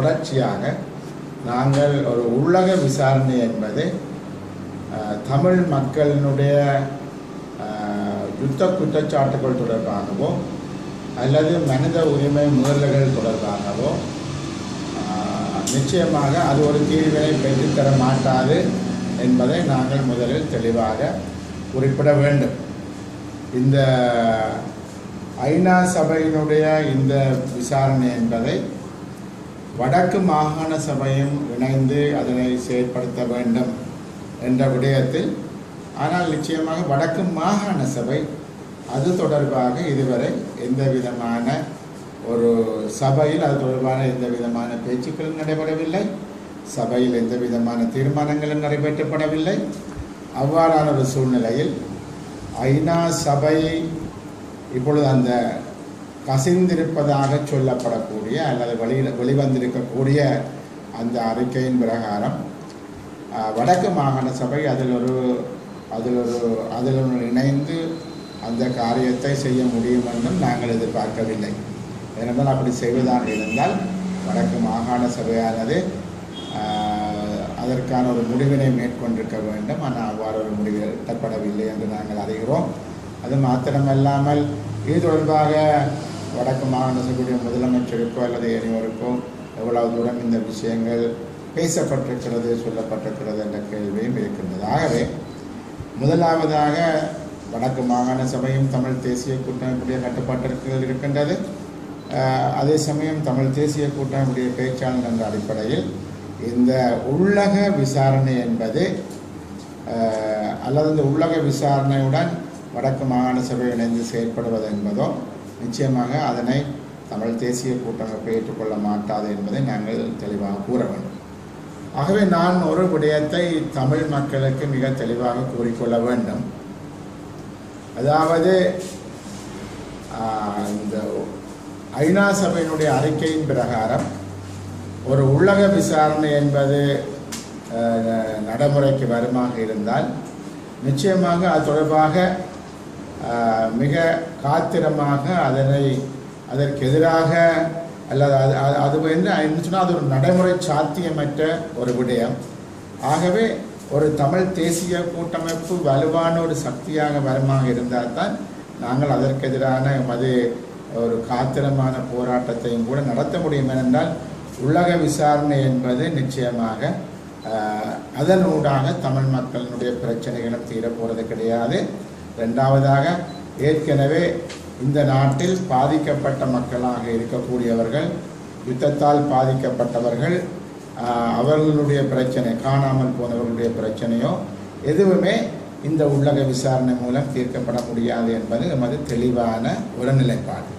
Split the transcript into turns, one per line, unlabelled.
தொடர்ச்சியாக நாங்கள் ஒரு உள்ளக விசாரணை என்பது தமிழ் மக்களினுடைய யுத்த குற்றச்சாட்டுகள் தொடர்பாகவோ அல்லது மனித உரிமை மீறல்கள் தொடர்பாகவோ நிச்சயமாக அது ஒரு தீர்வினை பெற்றுத்தர மாட்டாது என்பதை நாங்கள் முதலில் தெளிவாக குறிப்பிட வேண்டும். இந்த ஐநா சபையினுடைய இந்த விசாரணை என்பதை வடக்கு மாகாண சபையும் இணைந்து அதனை செயற்படுத்த வேண்டும் என்ற விடயத்தில் ஆனால் நிச்சயமாக வடக்கு மாகாண சபை அது தொடர்பாக இதுவரை எந்த விதமான ஒரு சபையில் அது தொடர்பான எந்த விதமான பேச்சுக்களும் நடைபெறவில்லை சபையில் எந்த விதமான தீர்மானங்களும் நிறைவேற்றப்படவில்லை அவ்வாறான ஒரு சூழ்நிலையில் ஐநா சபை இப்பொழுது அந்த கசிந்திருப்பதாக சொல்லப்படக்கூடிய அல்லது வெளியில் வெளிவந்திருக்கக்கூடிய அந்த அறிக்கையின் பிரகாரம் வடக்கு மாகாண சபை அதில் ஒரு அதில் ஒரு அதில் இணைந்து அந்த காரியத்தை செய்ய முடியும் என்றும் நாங்கள் எதிர்பார்க்கவில்லை. ஏனென்றால் அப்படி செய்வதாக இருந்தால் வடக்கு மாகாண சபையானது அதற்கான ஒரு முடிவினை மேற்கொண்டிருக்க வேண்டும். ஆனால் அவ்வாறு ஒரு முடிவு எட்டப்படவில்லை என்று நாங்கள் அறிகிறோம். அது மாத்திரமல்லாமல் இது தொடர்பாக வடக்கு மாகாண சபையுடைய முதலமைச்சருக்கோ அல்லது இனியோருக்கோ எவ்வளவு தூரம் இந்த விஷயங்கள் பேசப்பட்டிருக்கிறது சொல்லப்பட்டிருக்கிறது என்ற கேள்வியும் இருக்கின்றது. ஆகவே முதலாவதாக வடக்கு மாகாண சபையும் தமிழ் தேசிய கூட்டமைப்புடைய கட்டுப்பாட்டிற்கு இருக்கின்றது. அதே சமயம் தமிழ் தேசிய கூட்டமைப்புடைய பேச்சாளர் என்ற அடிப்படையில் இந்த உள்ளக விசாரணை என்பது அல்லது இந்த உள்ளக விசாரணையுடன் வடக்கு மாகாண சபை இணைந்து செயற்படுவது என்பதோ நிச்சயமாக அதனை தமிழ் தேசிய கூட்டமைப்பு ஏற்றுக்கொள்ள மாட்டாது என்பதை நாங்கள் தெளிவாக கூற வேண்டும். ஆகவே நான் ஒரு விடயத்தை தமிழ் மக்களுக்கு மிக தெளிவாக கூறிக்கொள்ள வேண்டும். அதாவது இந்த ஐநா சபையினுடைய அறிக்கையின் பிரகாரம் ஒரு உள்ளக விசாரணை என்பது நடைமுறைக்கு வருமாக இருந்தால் நிச்சயமாக அது தொடர்பாக மிக காத்திரமாக அதனை அதற்கு எதிராக அல்லது அது அது- அது என்ன சொன்னால் அது ஒரு நடைமுறை சாத்தியமற்ற ஒரு விடயம். ஆகவே ஒரு தமிழ் தேசிய கூட்டமைப்பு வலுவான ஒரு சக்தியாக வரமாக இருந்தால் தான் நாங்கள் அதற்கு எதிரான மது ஒரு காத்திரமான போராட்டத்தையும் கூட நடத்த முடியும் ஏனென்றால் உலக விசாரணை என்பது நிச்சயமாக அதனூடாக தமிழ் மக்களினுடைய பிரச்சனைகளும் தீரப்போகிறது கிடையாது. ரெண்டாவதாக ஏற்கனவே இந்த நாட்டில் பாதிக்கப்பட்ட மக்களாக இருக்கக்கூடியவர்கள் யுத்தத்தால் பாதிக்கப்பட்டவர்கள் அவர்களுடைய பிரச்சனை காணாமல் போனவர்களுடைய பிரச்சனையோ எதுவுமே இந்த உள்ளக விசாரணை மூலம் தீர்க்கப்பட முடியாது என்பது நமது தெளிவான ஒரு நிலைப்பாடு